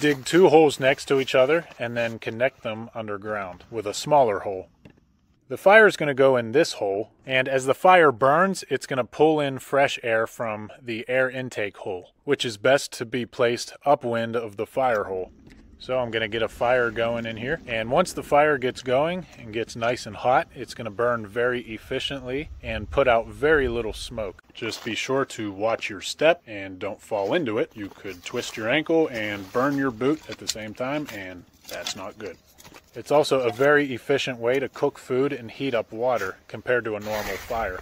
dig two holes next to each other and then connect them underground with a smaller hole. The fire is going to go in this hole, and as the fire burns, it's going to pull in fresh air from the air intake hole, which is best to be placed upwind of the fire hole. So I'm going to get a fire going in here. And once the fire gets going and gets nice and hot, it's going to burn very efficiently and put out very little smoke. Just be sure to watch your step and don't fall into it. You could twist your ankle and burn your boot at the same time, and that's not good. It's also a very efficient way to cook food and heat up water compared to a normal fire.